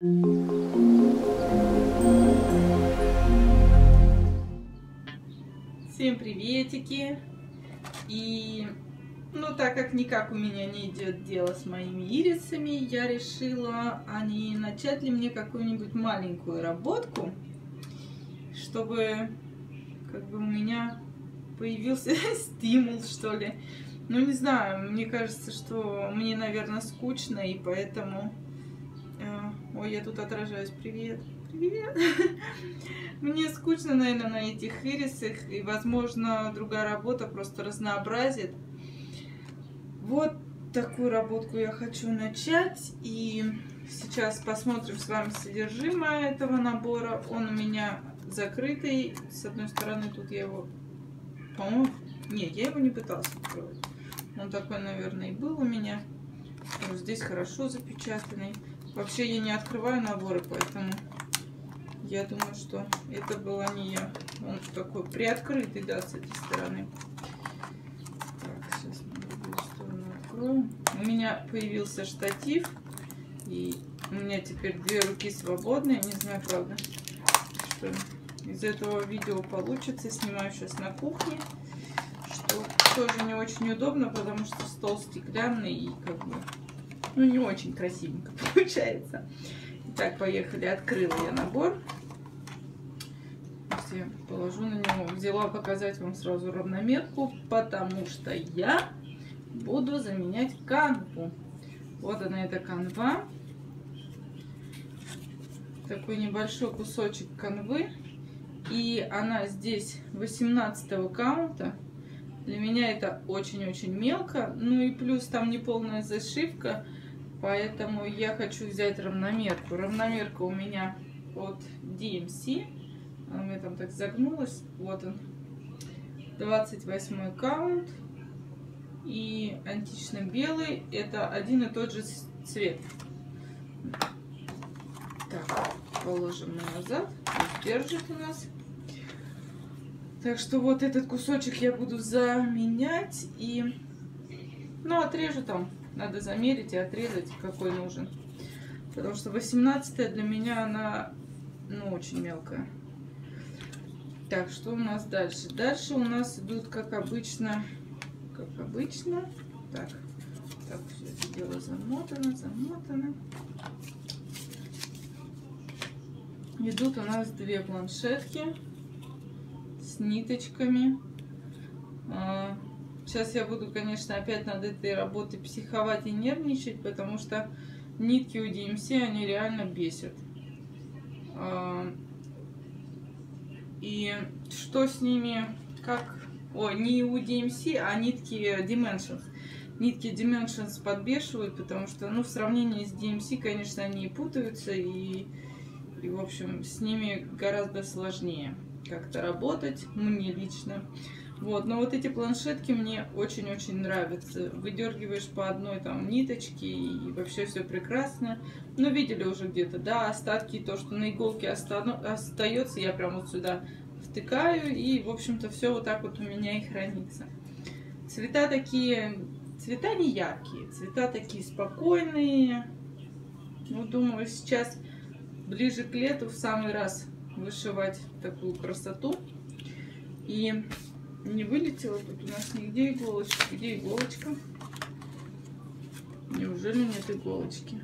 Всем приветики! И, ну, так как никак у меня не идет дело с моими ирисами, я решила, а начать ли мне какую-нибудь маленькую работку, чтобы, как бы, у меня появился стимул, что ли. Ну, не знаю, мне кажется, что мне, наверное, скучно, и поэтому... Ой, я тут отражаюсь. Привет! Привет! Мне скучно, наверное, на этих ирисах, и, возможно, другая работа просто разнообразит. Вот такую работку я хочу начать, и сейчас посмотрим с вами содержимое этого набора. Он у меня закрытый, с одной стороны тут я его, по-моему, нет, я его не пыталась открывать. Он такой, наверное, и был у меня. Здесь хорошо запечатанный. Вообще я не открываю наборы, поэтому я думаю, что это была не я. Он такой приоткрытый, да, с этой стороны. Так, сейчас мы другую сторону откроем. У меня появился штатив. И у меня теперь две руки свободные. Не знаю, правда, что из этого видео получится. Снимаю сейчас на кухне. Что тоже не очень удобно, потому что стол стеклянный и как бы, ну, не очень красивенько получается. Итак, поехали. Открыла я набор я положу на него. Взяла показать вам сразу равномерку, потому что я буду заменять канву. Вот она, эта канва. Такой небольшой кусочек канвы. И она здесь 18 каунта. Для меня это очень-очень мелко. Ну и плюс там не полная зашивка. Поэтому я хочу взять равномерку. Равномерка у меня от DMC. Она у меня там так загнулась. Вот он. 28 аккаунт. И антично белый. Это один и тот же цвет. Так, положим назад. Держит у нас. Так что вот этот кусочек я буду заменять. И, ну, отрежу там. Надо замерить и отрезать, какой нужен. Потому что 18 для меня она, ну, очень мелкая. Так, что у нас дальше? Дальше у нас идут, как обычно, как обычно. Так, так, все это дело замотано, замотано. Идут у нас две планшетки с ниточками. Сейчас я буду, конечно, опять над этой работой психовать и нервничать, потому что нитки у DMC, они реально бесят. А, и что с ними, как... Ой, не у DMC, а нитки Dimensions. Нитки Dimensions подбешивают, потому что, ну, в сравнении с DMC, конечно, они путаются, и, и в общем, с ними гораздо сложнее как-то работать, мне лично. Вот, но вот эти планшетки мне очень-очень нравятся. Выдергиваешь по одной там ниточке и вообще все прекрасно. Ну, видели уже где-то, да, остатки, то, что на иголке остается, я прям вот сюда втыкаю и, в общем-то, все вот так вот у меня и хранится. Цвета такие, цвета не яркие, цвета такие спокойные. Ну, думаю, сейчас ближе к лету в самый раз вышивать такую красоту. И не вылетела тут у нас нигде иголочка. Где иголочка? Неужели нет иголочки?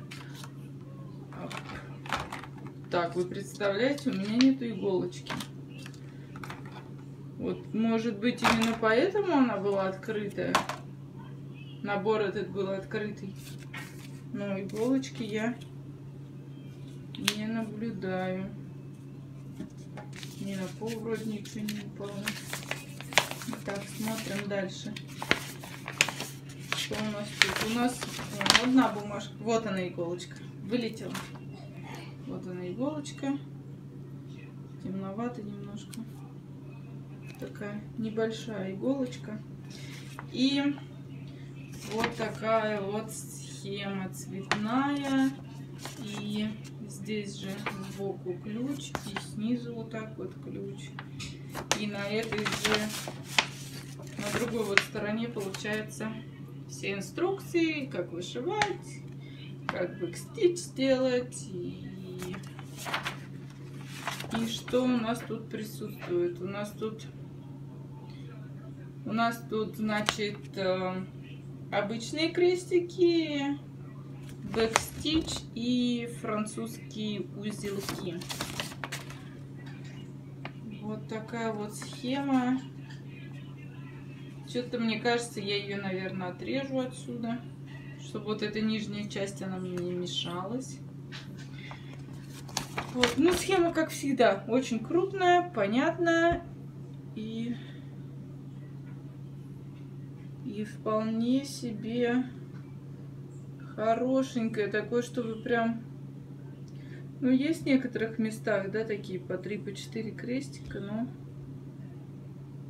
Так, вы представляете, у меня нету иголочки. Вот, может быть, именно поэтому она была открытая. Набор этот был открытый. Но иголочки я не наблюдаю. Ни на пол вроде ничего не упало. Так, смотрим дальше. Что у нас тут? У нас одна бумажка. Вот она иголочка. Вылетела. Вот она иголочка. Темновато немножко. Такая небольшая иголочка. И вот такая вот схема цветная. И здесь же сбоку ключ. И снизу вот так вот ключ. И на этой же, на другой вот стороне получается все инструкции, как вышивать, как backstitch сделать и И что у нас тут присутствует? У нас тут, у нас тут, значит, э, обычные крестики, backstitch и французские узелки. Вот такая вот схема. Что-то мне кажется, я ее, наверное, отрежу отсюда, чтобы вот эта нижняя часть, она мне не мешалась. Вот. Ну, схема, как всегда, очень крупная, понятная и, и вполне себе хорошенькая, такой, чтобы прям... Ну, есть в некоторых местах, да, такие по 3, по 4 крестика, но...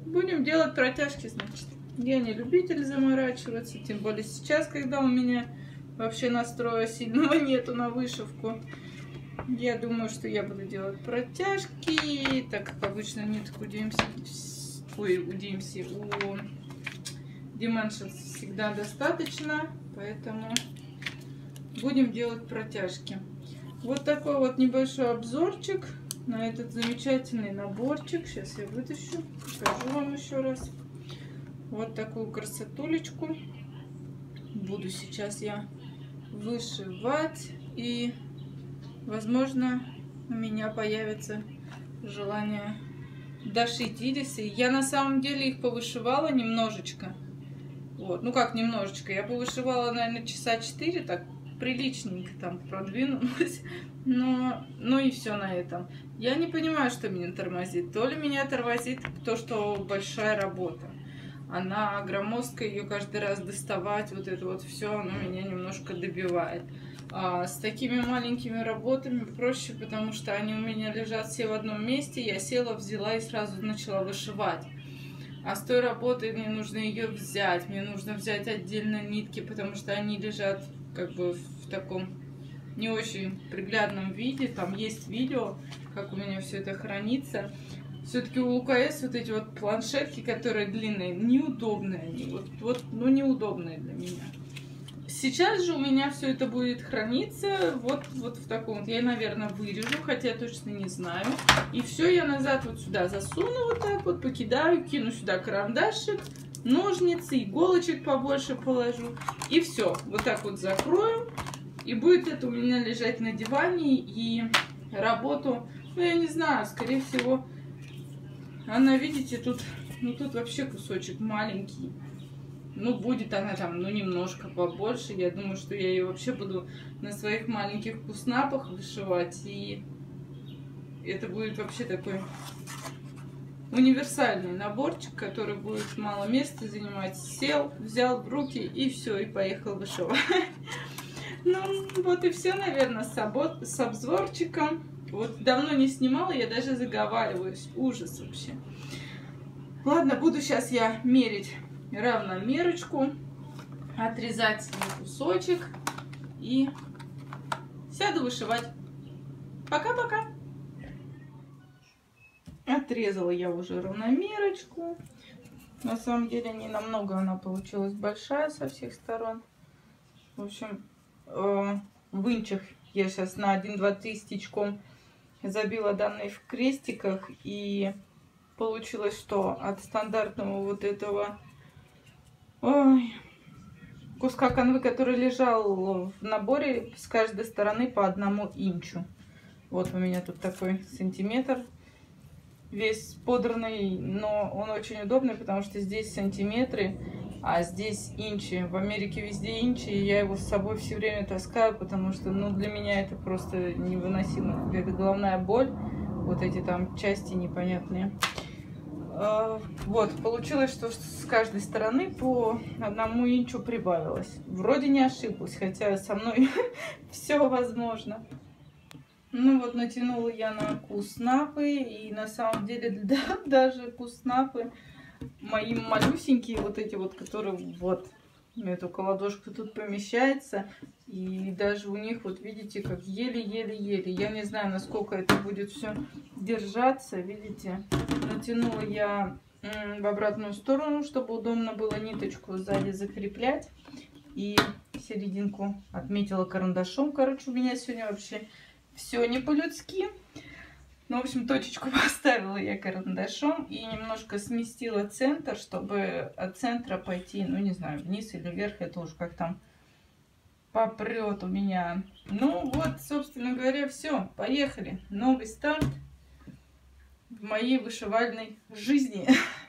Будем делать протяжки, значит. Я не любитель заморачиваться, тем более сейчас, когда у меня вообще настроя сильного нету на вышивку. Я думаю, что я буду делать протяжки, так как обычно нет у DMC, ой, у DMC, у Dimensions всегда достаточно, поэтому будем делать протяжки. Вот такой вот небольшой обзорчик на этот замечательный наборчик. Сейчас я вытащу, покажу вам еще раз. Вот такую красотулечку буду сейчас я вышивать и возможно у меня появится желание дошить ирисы. Я на самом деле их повышивала немножечко. Вот, ну как немножечко, я повышивала, наверное, часа 4, так приличненько там продвинулась, но, ну и все на этом. Я не понимаю, что меня тормозит. То ли меня тормозит то, что большая работа. Она громоздкая, ее каждый раз доставать, вот это вот все, оно меня немножко добивает. А с такими маленькими работами проще, потому что они у меня лежат все в одном месте. Я села, взяла и сразу начала вышивать. А с той работой мне нужно ее взять. Мне нужно взять отдельно нитки, потому что они лежат как бы в таком не очень приглядном виде. Там есть видео, как у меня все это хранится. Все-таки у УКС вот эти вот планшетки, которые длинные, неудобные они. Вот, вот, ну, неудобные для меня. Сейчас же у меня все это будет храниться вот, вот в таком вот. Я, наверное, вырежу, хотя точно не знаю. И все я назад вот сюда засуну вот так вот, покидаю, кину сюда карандашик, ножницы, иголочек побольше положу. И все. Вот так вот закрою. И будет это у меня лежать на диване. И работу, ну я не знаю, скорее всего, она, видите, тут, ну тут вообще кусочек маленький. Ну, будет она там, ну, немножко побольше. Я думаю, что я ее вообще буду на своих маленьких куснапах вышивать. И это будет вообще такой универсальный наборчик, который будет мало места занимать. Сел, взял в руки и все, и поехал вышивать. Ну, вот и все, наверное, с, обод... с обзорчиком. Вот давно не снимала, я даже заговариваюсь. Ужас вообще. Ладно, буду сейчас я мерить равномерочку, отрезать кусочек и сяду вышивать. Пока-пока! Отрезала я уже равномерочку. На самом деле не намного она получилась большая со всех сторон. В общем, э, в инчах я сейчас на 1, 2, 3 стичком забила данные в крестиках. И получилось, что от стандартного вот этого Ой. Куска канвы, который лежал в наборе с каждой стороны по одному инчу. Вот у меня тут такой сантиметр. Весь подранный, но он очень удобный, потому что здесь сантиметры, а здесь инчи. В Америке везде инчи, и я его с собой все время таскаю, потому что ну, для меня это просто невыносимо. Какая-то головная боль, вот эти там части непонятные. А, вот, получилось, что с каждой стороны по одному инчу прибавилось. Вроде не ошиблась, хотя со мной все возможно. Ну вот, натянула я на куснапы, и на самом деле да, даже куснапы мои малюсенькие, вот эти вот, которые вот эту ладошку тут помещается. И даже у них, вот видите, как еле-еле-еле. Я не знаю, насколько это будет все держаться. Видите, натянула я в обратную сторону, чтобы удобно было ниточку сзади закреплять. И серединку отметила карандашом. Короче, у меня сегодня вообще все не по-людски. Ну, в общем, точечку поставила я карандашом и немножко сместила центр, чтобы от центра пойти, ну, не знаю, вниз или вверх, это уже как там попрет у меня. Ну, вот, собственно говоря, все, поехали. Новый старт в моей вышивальной жизни.